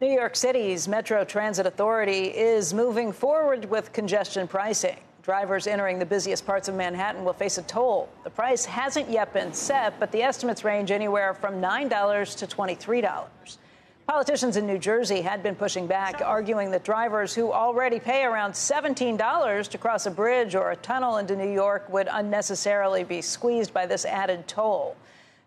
New York City's Metro Transit Authority is moving forward with congestion pricing. Drivers entering the busiest parts of Manhattan will face a toll. The price hasn't yet been set, but the estimates range anywhere from $9 to $23. Politicians in New Jersey had been pushing back, arguing that drivers who already pay around $17 to cross a bridge or a tunnel into New York would unnecessarily be squeezed by this added toll.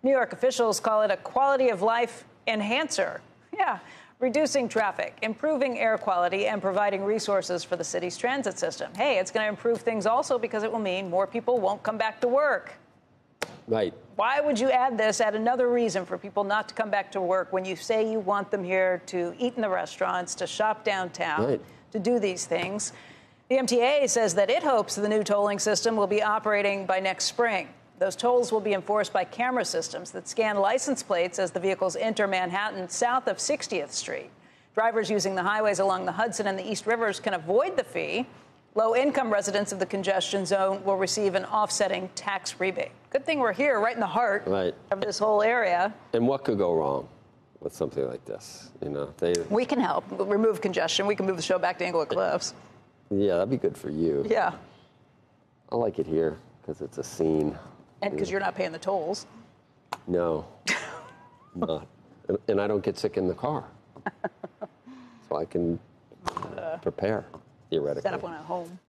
New York officials call it a quality of life enhancer. Yeah, reducing traffic, improving air quality, and providing resources for the city's transit system. Hey, it's going to improve things also because it will mean more people won't come back to work. Right. Why would you add this? Add another reason for people not to come back to work when you say you want them here to eat in the restaurants, to shop downtown, right. to do these things. The MTA says that it hopes the new tolling system will be operating by next spring. Those tolls will be enforced by camera systems that scan license plates as the vehicles enter Manhattan south of 60th Street. Drivers using the highways along the Hudson and the East Rivers can avoid the fee Low income residents of the congestion zone will receive an offsetting tax rebate. Good thing we're here, right in the heart right. of this whole area. And what could go wrong with something like this? You know, they, we can help we'll remove congestion. We can move the show back to Englewood Cliffs. Yeah, that'd be good for you. Yeah. I like it here because it's a scene. And because you're not paying the tolls. No, not. And, and I don't get sick in the car, so I can uh, prepare theoretically. Set up one at home.